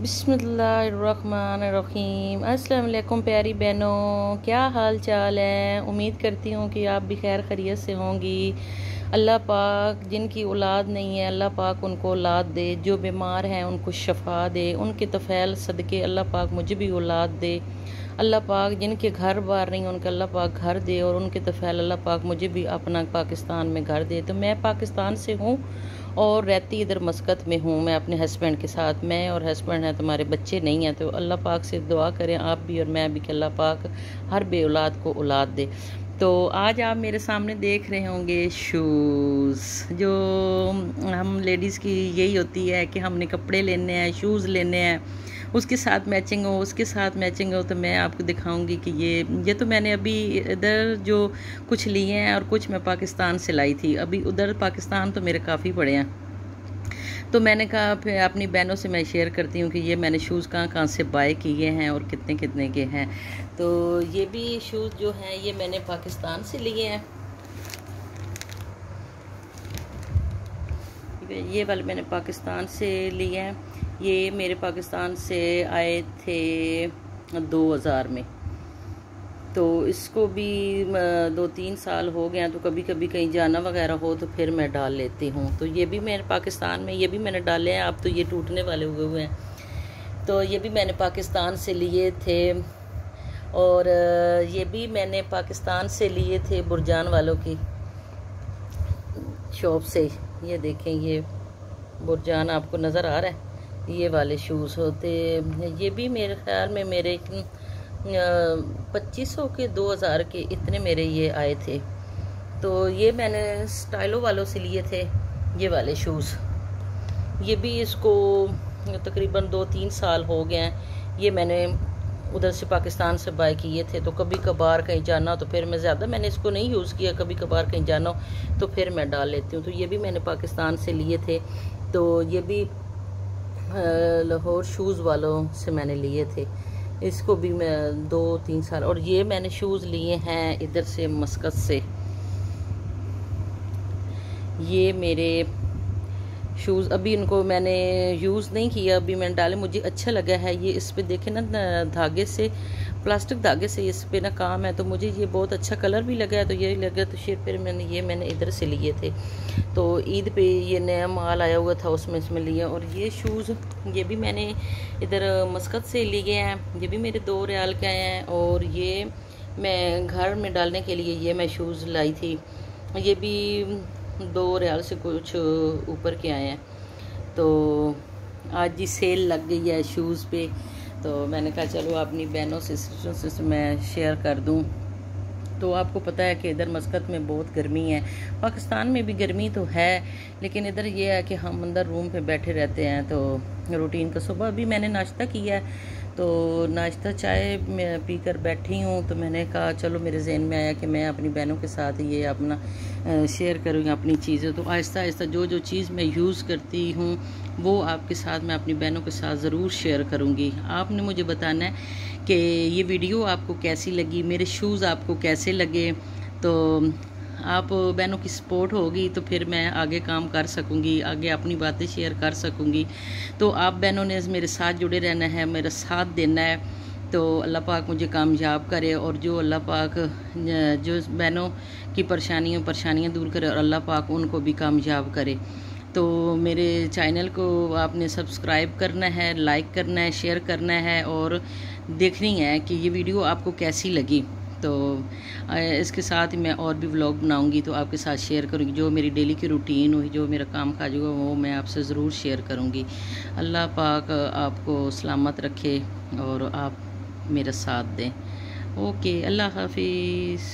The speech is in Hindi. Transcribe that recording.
बिसमीम अस्सलाम प्यारी बहनों, क्या हाल चाल है? उम्मीद करती हूँ कि आप भी खैर खरीत से होंगी। अल्लाह पाक जिनकी औलाद नहीं है, अल्लाह पाक उनको औलाद दे। जो बीमार हैं, उनको शफा दे। उनके तफ़ैल सदके अल्लाह पाक मुझे भी औलाद दे। अल्लाह पाक जिनके घर बार नहीं, उनके अल्लाह पाक घर दे और उनके तफ़ैल अल्लाह पाक मुझे भी अपना पाकिस्तान में घर दे। तो मैं पाकिस्तान से हूँ और रहती इधर मस्कत में हूँ मैं अपने हस्बैंड के साथ। मैं और हस्बैंड हैं, तुम्हारे बच्चे नहीं हैं तो अल्लाह पाक से दुआ करें आप भी और मैं भी कि अल्लाह पाक हर बे औलाद को औलाद दे। तो आज आप मेरे सामने देख रहे होंगे शूज़ जो हम लेडीज़ की यही होती है कि हमने कपड़े लेने हैं शूज़ लेने हैं। उसके साथ मैचिंग हो, उसके साथ मैचिंग हो तो मैं आपको दिखाऊँगी कि ये ये तो मैंने अभी इधर जो कुछ लिए हैं और कुछ मैं पाकिस्तान से लाई थी। अभी उधर पाकिस्तान तो मेरे काफ़ी पड़े हैं। तो मैंने कहा, फिर अपनी बहनों से मैं शेयर करती हूँ कि ये मैंने शूज़ कहाँ कहाँ से बाय किए हैं और कितने कितने के हैं। तो ये भी शूज़ जो हैं, ये मैंने पाकिस्तान से लिए हैं। ये वाले मैंने पाकिस्तान से लिए हैं। ये मेरे पाकिस्तान से आए थे 2000 में। तो इसको भी दो तीन साल हो हैं तो कभी कभी कहीं जाना वगैरह हो तो फिर मैं डाल लेती हूँ। तो ये भी मेरे पाकिस्तान में, ये भी मैंने डाले हैं। अब तो ये टूटने वाले हुए हुए हैं। तो ये भी मैंने पाकिस्तान से लिए थे। और ये भी मैंने पाकिस्तान से लिए थे बुरजान वालों की। शॉप से ये देखें, ये बुरजान आपको नज़र आ रहा है। ये वाले शूज़ होते, ये भी मेरे ख्याल में मेरे पच्चीस सौ के दो हज़ार के इतने मेरे ये आए थे। तो ये मैंने स्टाइलो वालों से लिए थे, ये वाले शूज़ ये भी इसको तकरीबन दो तीन साल हो गए हैं। ये मैंने उधर से पाकिस्तान से बाय किए थे तो कभी कभार कहीं जाना तो फिर मैं ज़्यादा, मैंने इसको नहीं यूज़ किया, कभी कभार कहीं जाना तो फिर मैं डाल लेती हूँ। तो ये भी मैंने पाकिस्तान से लिए थे तो ये भी लाहौर शूज़ वालों से मैंने लिए थे। इसको भी मैं दो, तीन साल, और ये मैंने शूज़ लिए हैं इधर से मस्कत से। ये मेरे शूज़ अभी इनको मैंने यूज़ नहीं किया, अभी मैंने डाले, मुझे अच्छा लगा है ये इस पर देखे ना धागे से प्लास्टिक धागे से इस पर ना काम है तो मुझे ये बहुत अच्छा कलर भी लगा है तो ये लगा तो शेर फिर मैंने, ये मैंने इधर से लिए थे। तो ईद पे ये नया माल आया हुआ था, उसमें, इसमें लिए, और ये शूज़ ये भी मैंने इधर मस्कत से लिए हैं, ये भी मेरे दो रियाल के हैं, और ये मैं घर में डालने के लिए, ये मैं शूज़ लाई थी। ये भी दो रियाल से कुछ ऊपर के आए हैं। तो आज ही सेल लग गई है शूज़ पे। तो मैंने कहा, चलो अपनी बहनों सिस्टरों से मैं शेयर कर दूँ। तो आपको पता है कि इधर मस्कत में बहुत गर्मी है। पाकिस्तान में भी गर्मी तो है, लेकिन इधर ये है कि हम अंदर रूम पे बैठे रहते हैं तो रूटीन का सुबह भी मैंने नाश्ता किया है। तो नाश्ता चाय मैं पी कर बैठी हूँ तो मैंने कहा, चलो मेरे जहन में आया कि मैं अपनी बहनों के साथ ये अपना शेयर करूँगी अपनी चीज़ें। तो आहिस्ता आहिस्ता जो जो चीज़ मैं यूज़ करती हूँ, वो आपके साथ मैं अपनी बहनों के साथ ज़रूर शेयर करूँगी। आपने मुझे बताना है कि ये वीडियो आपको कैसी लगी, मेरे शूज़ आपको कैसे लगे? तो आप बहनों की सपोर्ट होगी तो फिर मैं आगे काम कर सकूँगी, आगे अपनी बातें शेयर कर सकूँगी। तो आप बहनों ने मेरे साथ जुड़े रहना है, मेरा साथ देना है। तो अल्लाह पाक मुझे कामयाब करे और जो अल्लाह पाक जो बहनों की परेशानियों, परेशानियाँ दूर करे और अल्लाह पाक उनको भी कामयाब करे। तो मेरे चैनल को आपने सब्सक्राइब करना है लाइक करना है शेयर करना है और देखनी है कि ये वीडियो आपको कैसी लगी। तो इसके साथ ही मैं और भी व्लॉग बनाऊँगी तो आपके साथ शेयर करूँगी। जो मेरी डेली की रूटीन हुई, जो मेरा काम काज हुआ, वो मैं आपसे ज़रूर शेयर करूँगी। अल्लाह पाक आपको सलामत रखे और आप मेरा साथ दें। ओके अल्लाह हाफिज़।